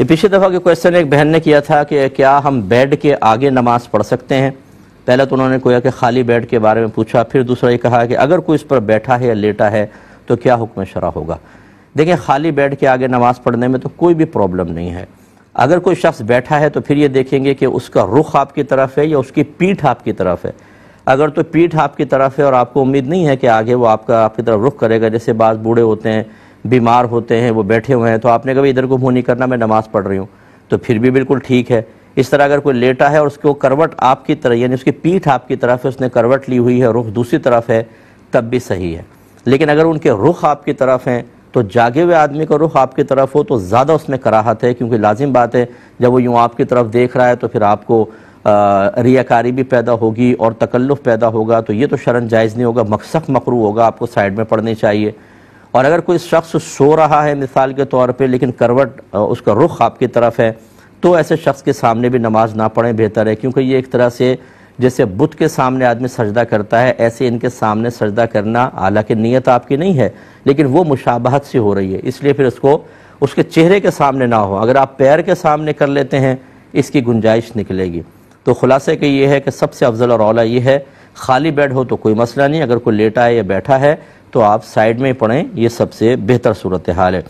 یہ پچھلی دفعہ کے کوشچن ایک بہن نے کیا تھا کہ کیا ہم بیڈ کے آگے نماز پڑھ سکتے ہیں؟ پہلے تو انہوں نے کویا کہ خالی بیڈ کے بارے میں پوچھا، پھر دوسرا یہ کہا کہ اگر کوئی اس پر بیٹھا ہے یا لیٹا ہے تو کیا حکم شرع ہوگا؟ دیکھیں، خالی بیڈ کے آگے نماز پڑھنے میں تو کوئی بھی پرابلم نہیں ہے۔ اگر کوئی شخص بیٹھا ہے تو پھر یہ دیکھیں گے کہ اس کا رخ آپ کی طرف ہے یا اس کی پیٹھ آپ کی طرف ہے۔ اگر تو پیٹھ آپ کی طرف ہے اور آپ کو امید نہیں ہے کہ آگے وہ آپ کا، آپ کی طرف رخ کرے گا، جیسے بعض بوڑھے ہوتے ہیں بیمار ہوتے ہیں، وہ بیٹھے ہوئے ہیں، تو آپ نے کبھی ادھر کو منہ نہیں کرنا، میں نماز پڑھ رہی ہوں۔ تو پھر بھی بالکل ٹھیک ہے۔ اس طرح اگر کوئی لیٹا ہے اور اس کو کروٹ آپ کی طرح یعنی اس کی پیٹھ آپ کی طرف ہے، اس نے کروٹ لی ہوئی ہے، رخ دوسری طرف ہے، تب بھی صحیح ہے۔ لیکن اگر ان کے رخ آپ کی طرف ہیں، تو جاگے ہوئے آدمی کا رخ آپ کی طرف ہو، تو زیادہ اس میں کراہت ہے۔ کیونکہ لازم بات ہے، جب وہ یوں آپ کی طرف دیکھ رہا ہے، تو پھر آپ کو ریاکاری بھی پیدا ہوگی اور تکلف پیدا ہوگا۔ تو یہ تو شرن جائز نہیں ہوگا مقصق مقروع ہوگا، آپ کو سائڈ میں پڑھنی چاہیے۔ اور اگر کوئی شخص سو رہا ہے مثال کے طور پہ لیکن کروٹ اس کا رخ آپ کی طرف ہے، تو ایسے شخص کے سامنے بھی نماز نہ پڑھیں بہتر ہے، کیونکہ یہ ایک طرح سے جیسے بت کے سامنے آدمی سجدہ کرتا ہے، ایسے ان کے سامنے سجدہ کرنا حالانکہ نیت آپ کی نہیں ہے، لیکن وہ مشابہت سے ہو رہی ہے، اس لیے پھر اس کو اس کے چہرے کے سامنے نہ ہو۔ اگر آپ پیر کے سامنے کر لیتے ہیں، اس کی گنجائش نکلے گی۔ تو خلاصے کہ یہ ہے کہ سب سے افضل اور اولا یہ ہے، خالی بیڈ ہو تو کوئی مسئلہ نہیں، اگر کوئی لیٹا ہے یا بیٹھا ہے تو آپ سائیڈ میں پڑھیں یہ سب سے بہتر صورتحال ہے۔